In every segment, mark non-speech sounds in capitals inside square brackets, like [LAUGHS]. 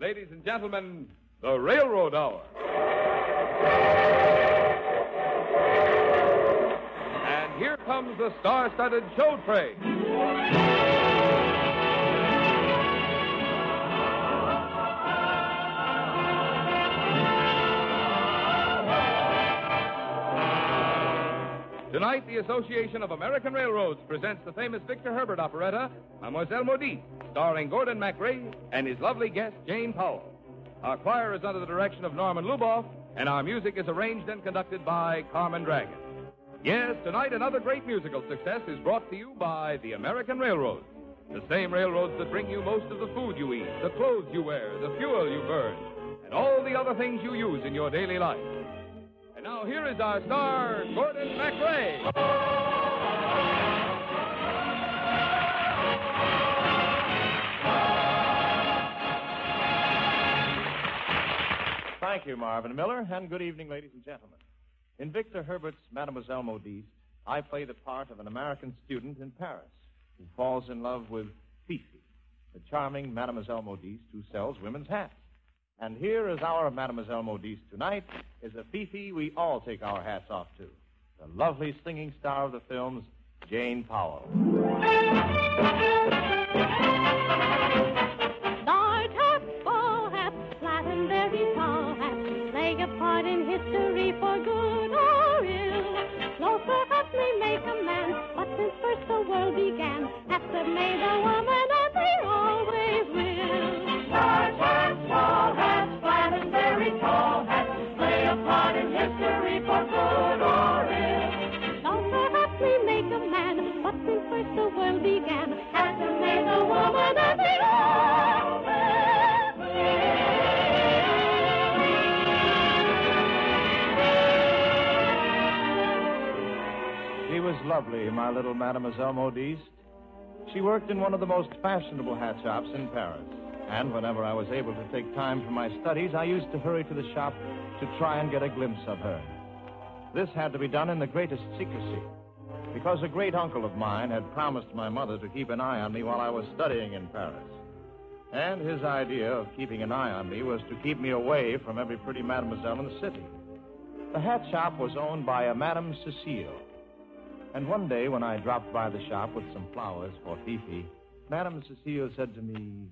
Ladies and gentlemen, the Railroad Hour. And here comes the star studded show train. Tonight, the Association of American Railroads presents the famous Victor Herbert operetta, Mademoiselle Modiste, starring Gordon MacRae and his lovely guest, Jane Powell. Our choir is under the direction of Norman Luboff, and our music is arranged and conducted by Carmen Dragon. Yes, tonight another great musical success is brought to you by the American Railroads. The same railroads that bring you most of the food you eat, the clothes you wear, the fuel you burn, and all the other things you use in your daily life. Now here is our star, Gordon MacRae. Thank you, Marvin Miller, and good evening, ladies and gentlemen. In Victor Herbert's Mademoiselle Modiste, I play the part of an American student in Paris who falls in love with Fifi, the charming Mademoiselle Modiste who sells women's hats. And here is our Mademoiselle Modiste tonight, is a Fifi we all take our hats off to. The lovely singing star of the films, Jane Powell. Large hats, ball hats, flat and very tall hats play a part in history for good or ill. Closer hats may make a man, but since first the world began, hats have made a woman and they always lovely, my little Mademoiselle Modiste. She worked in one of the most fashionable hat shops in Paris. And whenever I was able to take time for my studies, I used to hurry to the shop to try and get a glimpse of her. This had to be done in the greatest secrecy, because a great uncle of mine had promised my mother to keep an eye on me while I was studying in Paris. And his idea of keeping an eye on me was to keep me away from every pretty mademoiselle in the city. The hat shop was owned by a Madame Cecile. And one day, when I dropped by the shop with some flowers for Fifi, Madame Cecile said to me,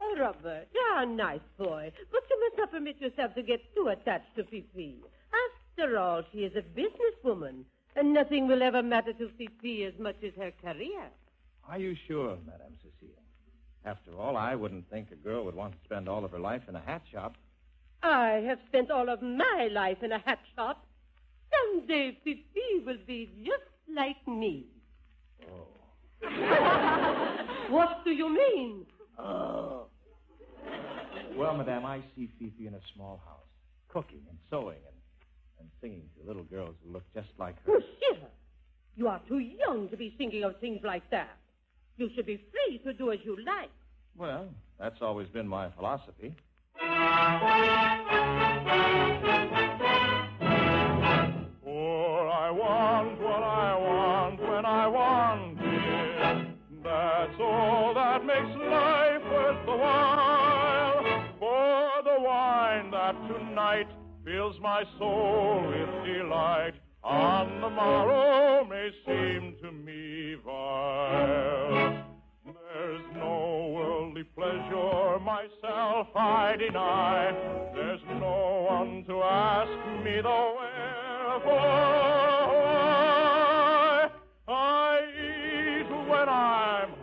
Oh, Robert, you're a nice boy, but you must not permit yourself to get too attached to Fifi. After all, she is a businesswoman, and nothing will ever matter to Fifi as much as her career. Are you sure, Madame Cecile? After all, I wouldn't think a girl would want to spend all of her life in a hat shop. I have spent all of my life in a hat shop. Someday Fifi will be just like me. Oh. [LAUGHS] What do you mean? Oh. Well, Madame, I see Fifi in a small house, cooking and sewing and, and singing to little girls who look just like her. Here. You are too young to be thinking of things like that. You should be free to do as you like. Well, that's always been my philosophy. Fills my soul with delight on the morrow may seem to me vile. There's no worldly pleasure myself I deny. There's no one to ask me the wherefore. I eat when I'm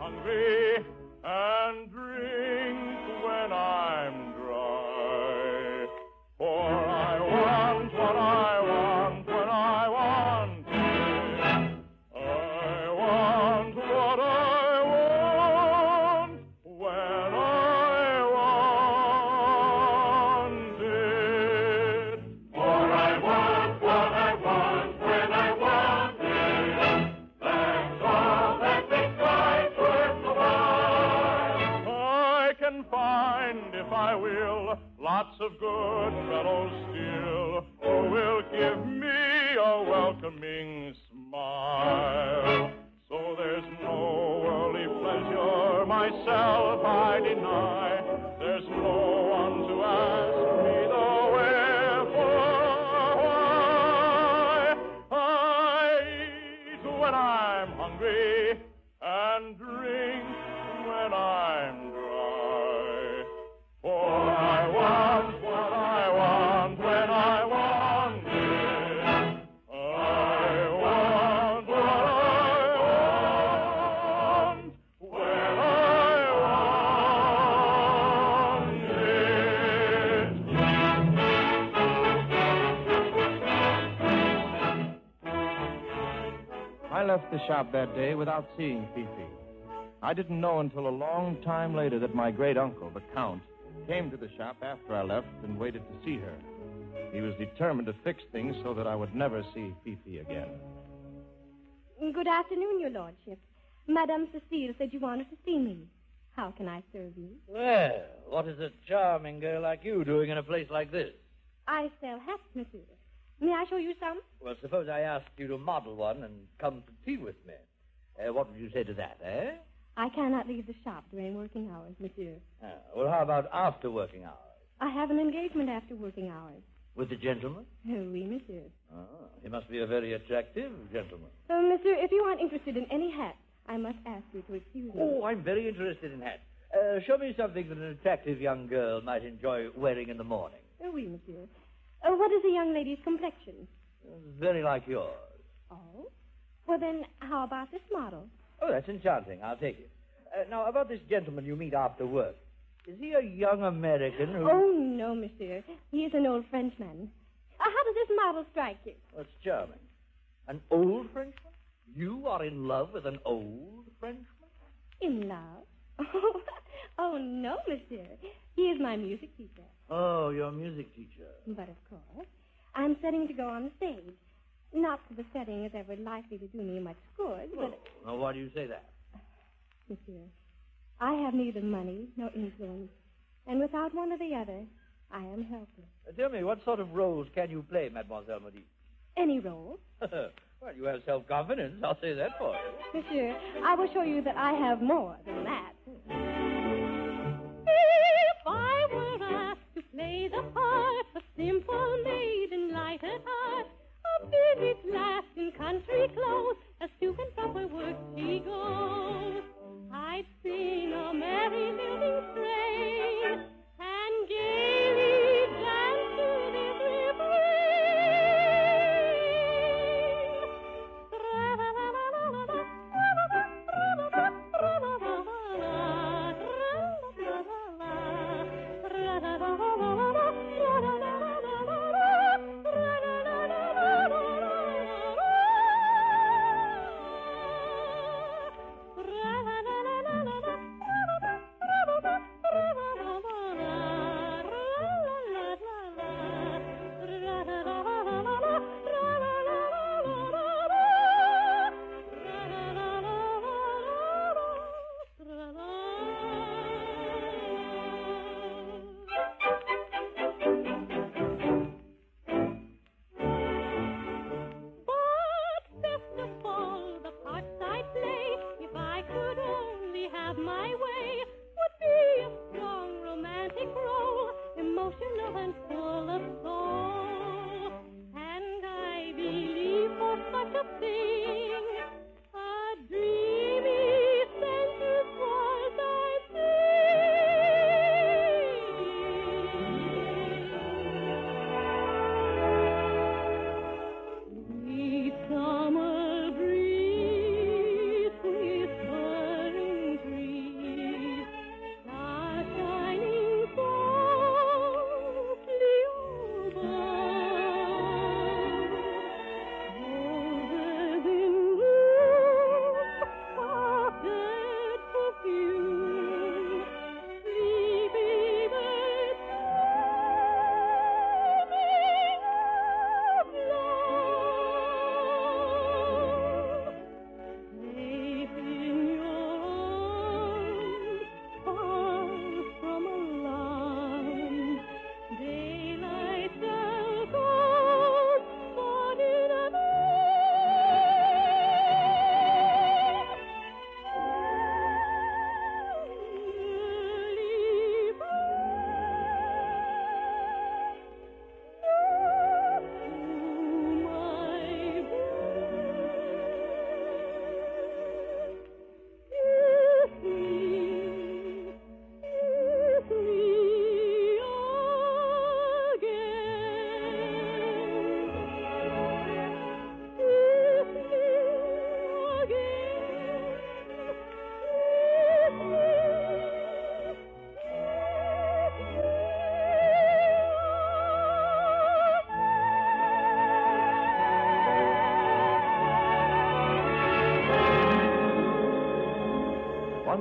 I left the shop that day without seeing Fifi. I didn't know until a long time later that my great uncle, the Count, came to the shop after I left and waited to see her. He was determined to fix things so that I would never see Fifi again. Good afternoon, Your Lordship. Madame Cecile said you wanted to see me. How can I serve you? Well, what is a charming girl like you doing in a place like this? I sell hats, monsieur. May I show you some? Well, suppose I asked you to model one and come to tea with me. Uh, what would you say to that, eh? I cannot leave the shop during working hours, monsieur. Ah, well, how about after working hours? I have an engagement after working hours. With the gentleman? Oh, oui, monsieur. Ah, he must be a very attractive gentleman. Uh, monsieur, if you aren't interested in any hats, I must ask you to excuse me. Oh, I'm very interested in hats. Uh, show me something that an attractive young girl might enjoy wearing in the morning. Oh, oui, monsieur. Uh, what is a young lady's complexion? Very like yours. Oh? Well, then, how about this model? Oh, that's enchanting. I'll take it. Uh, now, about this gentleman you meet after work. Is he a young American who... Oh, no, monsieur. He is an old Frenchman. Uh, how does this model strike you? It's charming. An old Frenchman? You are in love with an old Frenchman? In love? [LAUGHS] oh, no, monsieur. He is my music teacher. Oh, your music teacher. But, of course, I'm setting to go on the stage. Not that the setting is ever likely to do me much good, but... Now, why do you say that? Monsieur, I have neither money nor influence. And without one or the other, I am helpless. Uh, tell me, what sort of roles can you play, Mademoiselle Modiste? Any role? [LAUGHS] well, you have self-confidence. I'll say that for you. Monsieur, I will show you that I have more than that. Play the part of simple maiden light at heart, a village lass in country clothes, as to and proper work she goes, I'd sing a merry living strain and gaily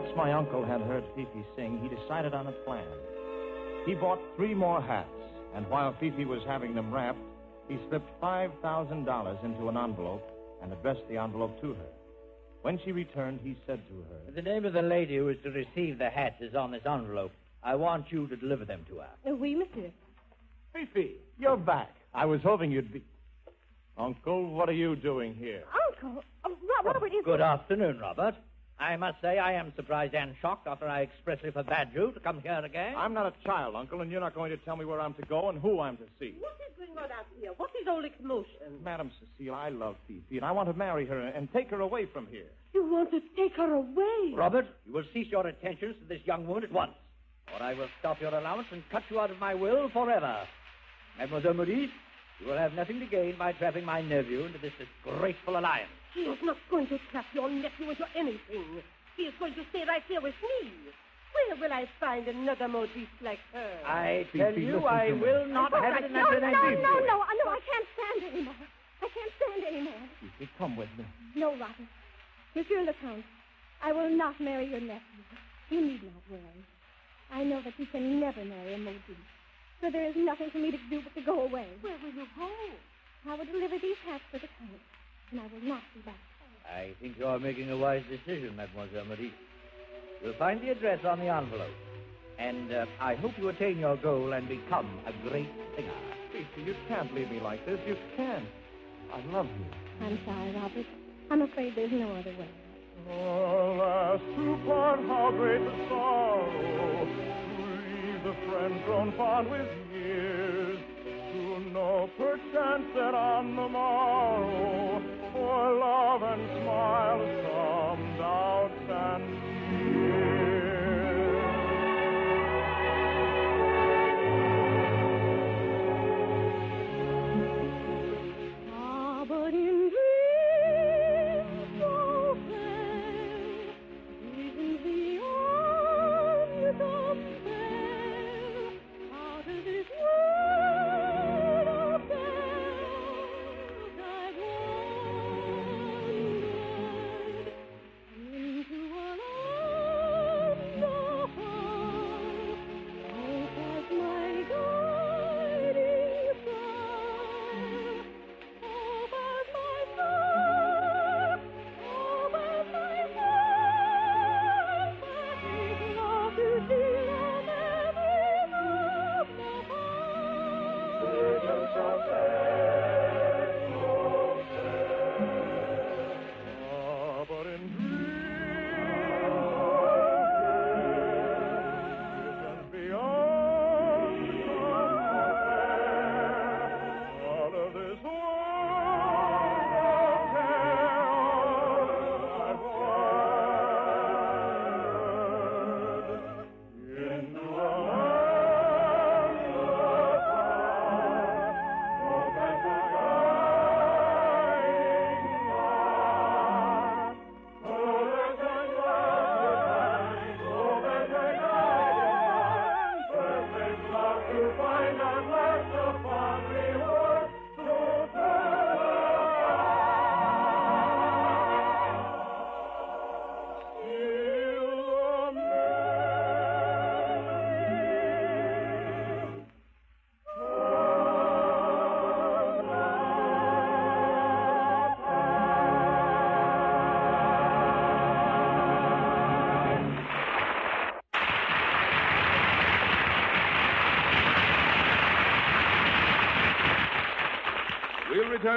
Once my uncle had heard Fifi sing, he decided on a plan. He bought three more hats, and while Fifi was having them wrapped, he slipped $5,000 into an envelope and addressed the envelope to her. When she returned, he said to her, The name of the lady who is to receive the hats is on this envelope. I want you to deliver them to her. Uh, oui, monsieur. Fifi, you're back. I was hoping you'd be. Uncle, what are you doing here? Uncle, oh, Robert, is Good afternoon, Robert. I must say I am surprised and shocked after I expressly forbade you to come here again. I'm not a child, Uncle, and you're not going to tell me where I'm to go and who I'm to see. What is going on out here? What is all the commotion? Madam Cecile, I love Fifi, and I want to marry her and take her away from here. You want to take her away? Robert, you will cease your attentions to this young woman at once, or I will stop your allowance and cut you out of my will forever. Mademoiselle Maurice, you will have nothing to gain by trapping my nephew into this disgraceful alliance. He is not going to trap your nephew into anything. He is going to stay right here with me. Where will I find another modiste like her? I tell Fifi, you, I to me. will not All have right, it in no, that no, no, States. no, uh, no, I can't stand anymore. I can't stand anymore. Fifi, come with me. No, Robert. Monsieur Lecomte, I will not marry your nephew. You need not worry. I know that you can never marry a modiste. So there is nothing for me to do but to go away. Where will you go? I will deliver these hats to the count, and I will not be back. I think you are making a wise decision, Mademoiselle Marie. You'll find the address on the envelope. And uh, I hope you attain your goal and become a great singer. Fifi, you can't leave me like this. You can't. I love you. I'm sorry, Robert. I'm afraid there's no other way. Alas, to part, how great the sorrow. To leave the friend grown fond with years. To know perchance that on the morrow, for love and smiles come doubts and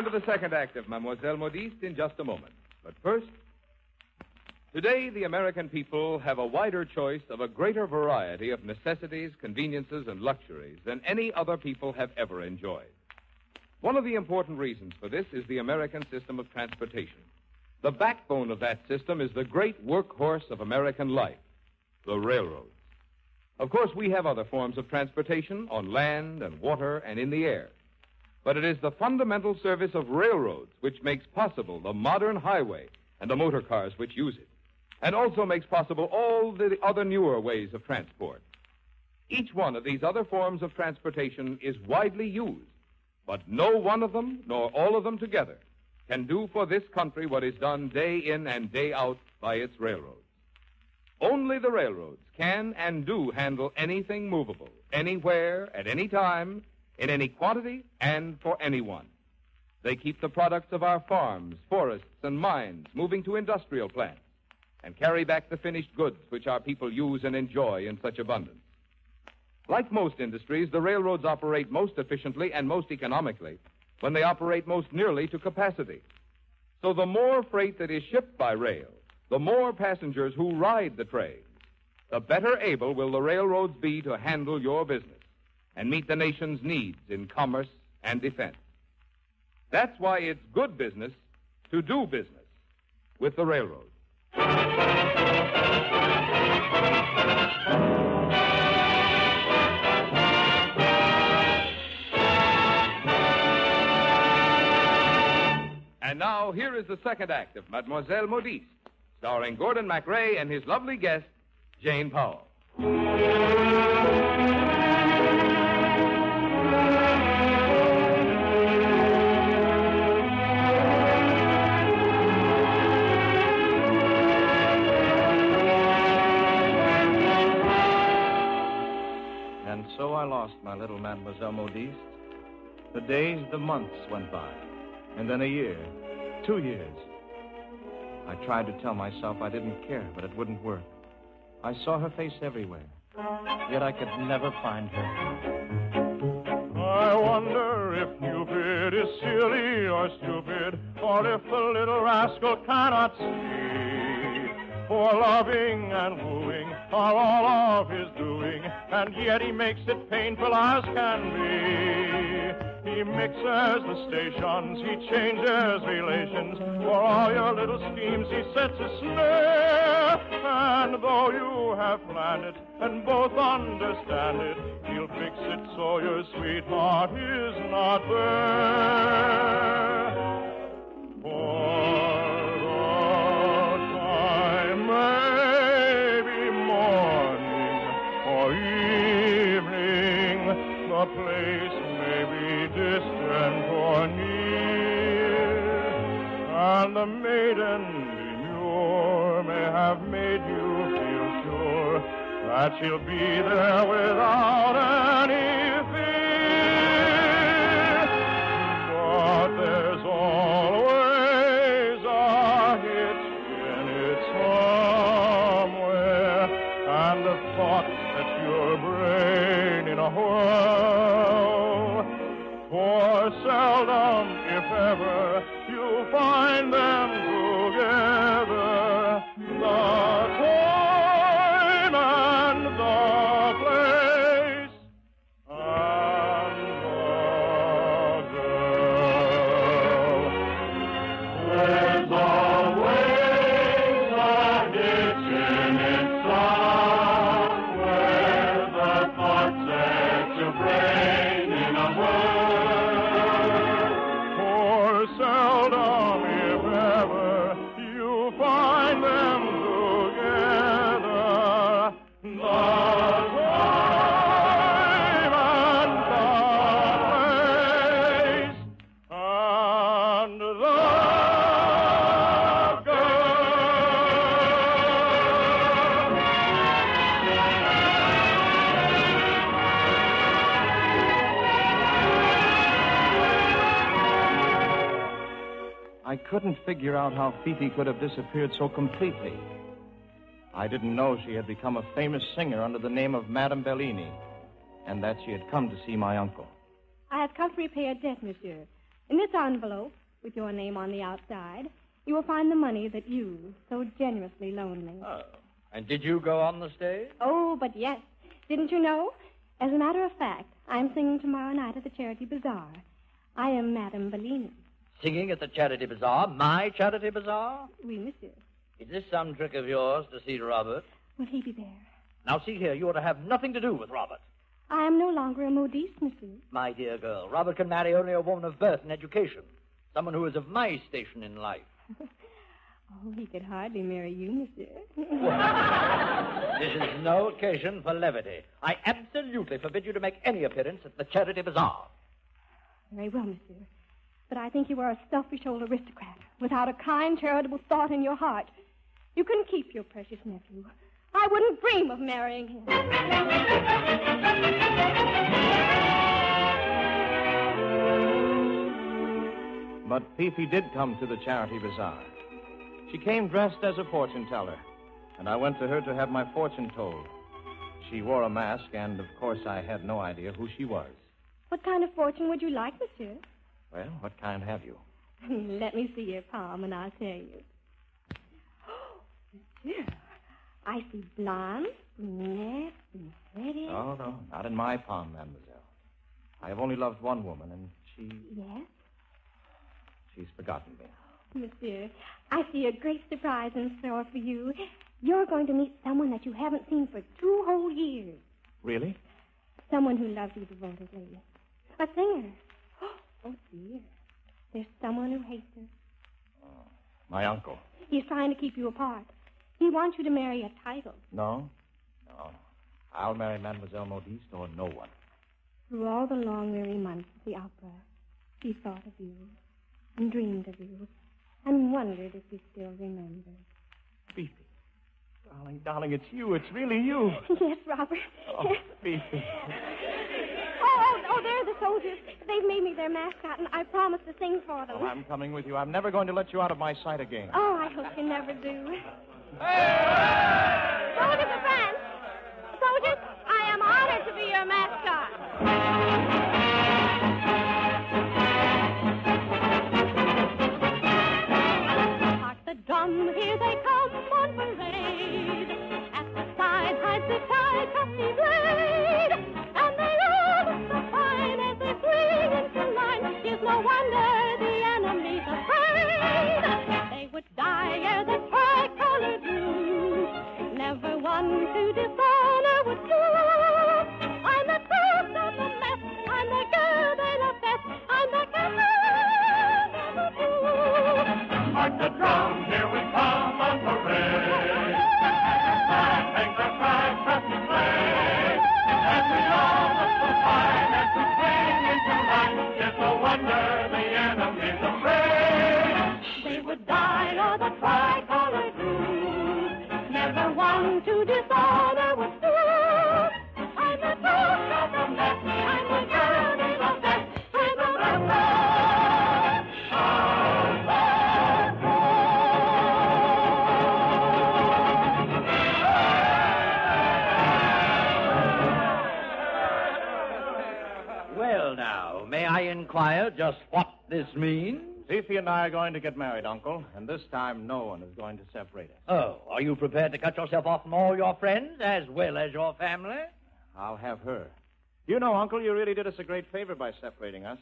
return to the second act of Mademoiselle Modiste in just a moment. But first, today the American people have a wider choice of a greater variety of necessities, conveniences, and luxuries than any other people have ever enjoyed. One of the important reasons for this is the American system of transportation. The backbone of that system is the great workhorse of American life, the railroads. Of course, we have other forms of transportation on land and water and in the air. But it is the fundamental service of railroads which makes possible the modern highway and the motor cars which use it, and also makes possible all the other newer ways of transport. Each one of these other forms of transportation is widely used, but no one of them, nor all of them together, can do for this country what is done day in and day out by its railroads. Only the railroads can and do handle anything movable, anywhere, at any time, in any quantity, and for anyone. They keep the products of our farms, forests, and mines moving to industrial plants and carry back the finished goods which our people use and enjoy in such abundance. Like most industries, the railroads operate most efficiently and most economically when they operate most nearly to capacity. So the more freight that is shipped by rail, the more passengers who ride the trains, the better able will the railroads be to handle your business and meet the nation's needs in commerce and defense. That's why it's good business to do business with the railroads. And now, here is the second act of Mademoiselle Modiste, starring Gordon MacRae and his lovely guest, Jane Powell. I lost my little Mademoiselle Modiste. The days, the months went by, and then a year, two years. I tried to tell myself I didn't care, but it wouldn't work. I saw her face everywhere, yet I could never find her. I wonder if Cupid is silly or stupid, or if the little rascal cannot see. For loving and wooing are all of his doing, and yet he makes it painful as can be. He mixes the stations, he changes relations. For all your little schemes, he sets a snare. And though you have planned it and both understand it, he'll fix it so your sweetheart is not there. For and the maiden demure may have made you feel sure that she'll be there without any couldn't figure out how Fifi could have disappeared so completely. I didn't know she had become a famous singer under the name of Madame Bellini, and that she had come to see my uncle. I have come to repay a debt, monsieur. In this envelope, with your name on the outside, you will find the money that you so generously loaned me. Oh. And did you go on the stage? Oh, but yes. Didn't you know? As a matter of fact, I'm singing tomorrow night at the Charity Bazaar. I am Madame Bellini. Singing at the charity bazaar? My charity bazaar? Oui, monsieur. Is this some trick of yours to see Robert? Will he be there? Now, see here, you ought to have nothing to do with Robert. I am no longer a modiste, monsieur. My dear girl, Robert can marry only a woman of birth and education. Someone who is of my station in life. [LAUGHS] Oh, he could hardly marry you, monsieur. This is no occasion for levity. I absolutely forbid you to make any appearance at the charity bazaar. Very well, monsieur. But I think you are a selfish old aristocrat, without a kind, charitable thought in your heart. You can keep your precious nephew. I wouldn't dream of marrying him. But Fifi did come to the charity bazaar. She came dressed as a fortune teller, and I went to her to have my fortune told. She wore a mask, and of course I had no idea who she was. What kind of fortune would you like, monsieur? Well, what kind have you? [LAUGHS] Let me see your palm, and I'll tell you. [GASPS] Oh, monsieur, I see blonde, brunette, and pretty. Oh, no, not in my palm, mademoiselle. I have only loved one woman, and she. Yes, she's forgotten me. monsieur. I see a great surprise in store for you. You're going to meet someone that you haven't seen for two whole years. Really? Someone who loves you devotedly. A singer. Oh, dear. There's someone who hates her. Oh, my uncle. He's trying to keep you apart. He wants you to marry a title. No? No, no. I'll marry Mademoiselle Modiste or no one. Through all the long, weary months of the opera, he thought of you and dreamed of you and wondered if you still remembered. Fifi. Darling, darling, it's you. It's really you. [LAUGHS] Yes, Robert. Oh, Fifi. Oh, oh, oh, there are the soldiers. They've made me their mascot, and I promised to sing for them. Oh, I'm coming with you. I'm never going to let you out of my sight again. Oh, I hope you never do. Soldiers of France! Soldiers, I am honored to be your mascot. Drum, here they come on parade. At the side hides the tie trusty blade. Ere the tricolor drew. Never one to dishonor means? Fifi and I are going to get married, Uncle, and this time no one is going to separate us. Oh, are you prepared to cut yourself off from all your friends as well as your family? I'll have her. You know, Uncle, you really did us a great favor by separating us.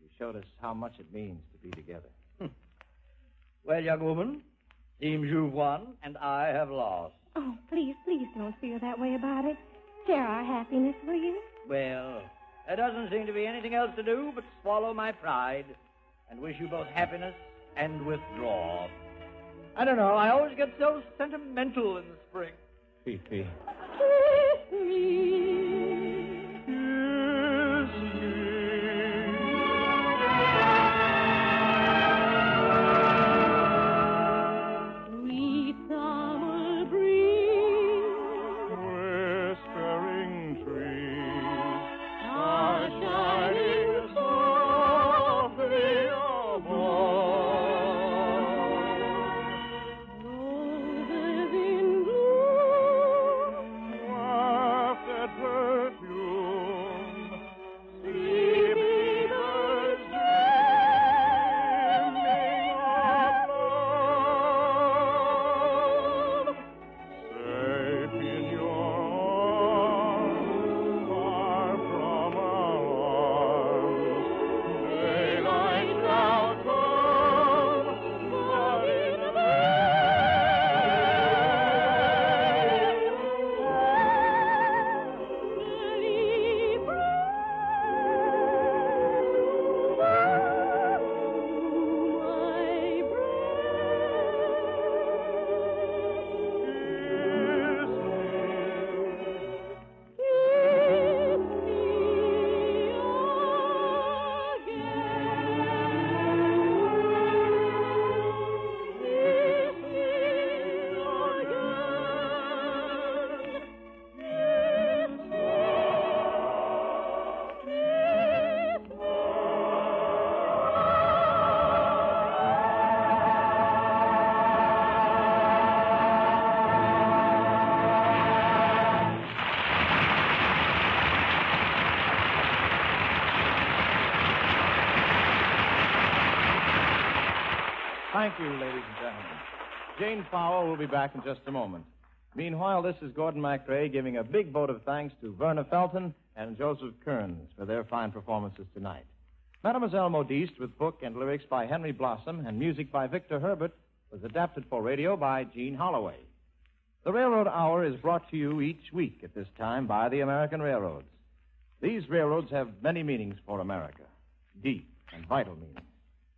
You showed us how much it means to be together. Hmm. Well, young woman, seems you've won and I have lost. Oh, please, please don't feel that way about it. Share our happiness, will you? Well, there doesn't seem to be anything else to do but swallow my pride and wish you both happiness and withdraw. I don't know, I always get so sentimental in the spring. Kiss [LAUGHS] me. Powell will be back in just a moment. Meanwhile, this is Gordon MacRae giving a big vote of thanks to Verna Felton and Joseph Kearns for their fine performances tonight. Mademoiselle Modiste, with book and lyrics by Henry Blossom and music by Victor Herbert, was adapted for radio by Jean Holloway. The Railroad Hour is brought to you each week at this time by the American Railroads. These railroads have many meanings for America, deep and vital meanings.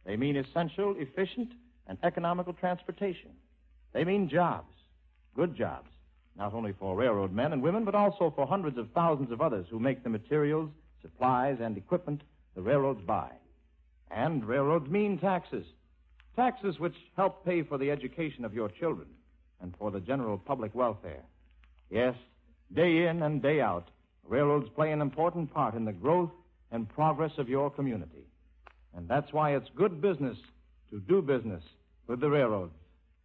They mean essential, efficient, and economical transportation. They mean jobs, good jobs, not only for railroad men and women, but also for hundreds of thousands of others who make the materials, supplies, and equipment the railroads buy. And railroads mean taxes. Taxes which help pay for the education of your children and for the general public welfare. Yes, day in and day out, railroads play an important part in the growth and progress of your community. And that's why it's good business to do business with the railroads.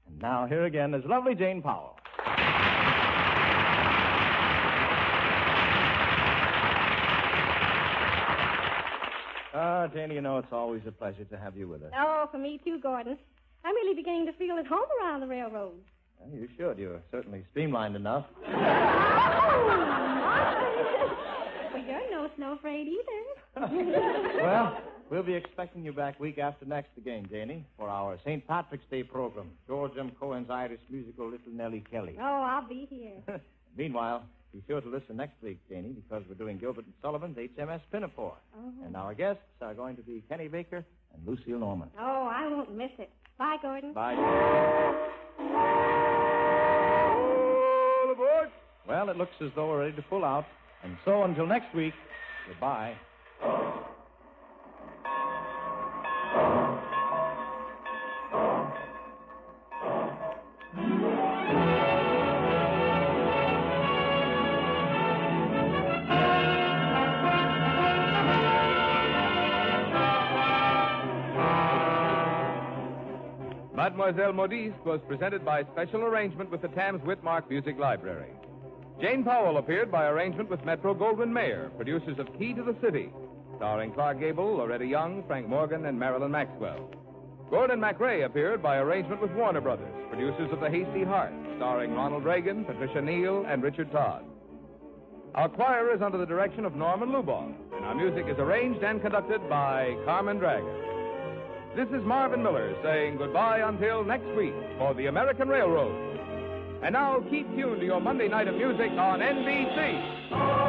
And now, here again is lovely Jane Powell. Ah, Janie, you know it's always a pleasure to have you with us. Oh, for me too, Gordon. I'm really beginning to feel at home around the railroad. Well, you should. You're certainly streamlined enough. [LAUGHS] oh, [LAUGHS] well, you're no snow afraid either. [LAUGHS] well, we'll be expecting you back week after next again, Janie, for our St. Patrick's Day program. George M. Cohan's Irish musical Little Nellie Kelly. [LAUGHS] Oh, I'll be here. Meanwhile, be sure to listen next week, Janie, because we're doing Gilbert and Sullivan's HMS Pinafore. Oh. And our guests are going to be Kenny Baker and Lucille Norman. Oh, I won't miss it. Bye, Gordon. Bye. Janie. All aboard. Well, it looks as though we're ready to pull out. And so until next week, goodbye. Mademoiselle Modiste was presented by special arrangement with the Tams-Witmark Music Library. Jane Powell appeared by arrangement with Metro Goldwyn Mayer, producers of Key to the City, starring Clark Gable, Loretta Young, Frank Morgan, and Marilyn Maxwell. Gordon MacRae appeared by arrangement with Warner Brothers, producers of The Hasty Heart, starring Ronald Reagan, Patricia Neal, and Richard Todd. Our choir is under the direction of Norman Luboff, and our music is arranged and conducted by Carmen Dragon. This is Marvin Miller saying goodbye until next week for the American Railroad. And now keep tuned to your Monday night of music on NBC.